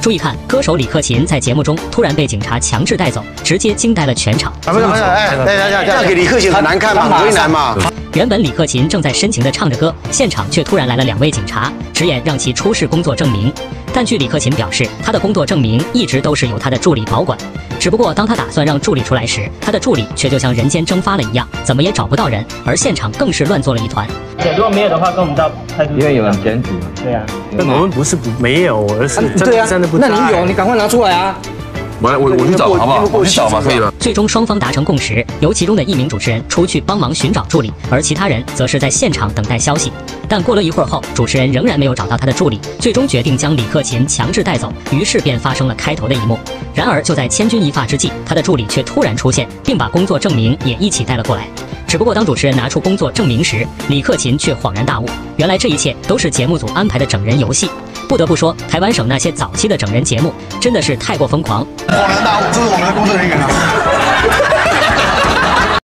注意看，歌手李克勤在节目中突然被警察强制带走，直接惊呆了全场。不是不是，哎，等一下，这样给李克勤很难看嘛，为难嘛。原本李克勤正在深情地唱着歌，现场却突然来了两位警察，直言让其出示工作证明。但据李克勤表示，他的工作证明一直都是由他的助理保管。只不过当他打算让助理出来时，他的助理却就像人间蒸发了一样，怎么也找不到人，而现场更是乱作了一团。如果没有的话，跟我们到派出所。因为有人检举。对啊，那我们不是不没有，而是对啊，那你有，你赶快拿出来啊！我我我去找好不好？我去找嘛，可以了。最终双方达成共识，由其中的一名主持人出去帮忙寻找助理，而其他人则是在现场等待消息。但过了一会儿后，主持人仍然没有找到他的助理，最终决定将李克勤强制带走，于是便发生了开头的一幕。然而就在千钧一发之际，他的助理却突然出现，并把工作证明也一起带了过来。只不过当主持人拿出工作证明时，李克勤却恍然大悟，原来这一切都是节目组安排的整人游戏。不得不说，台湾省那些早期的整人节目真的是太过疯狂。恍然大悟，这是我们的工作人员啊。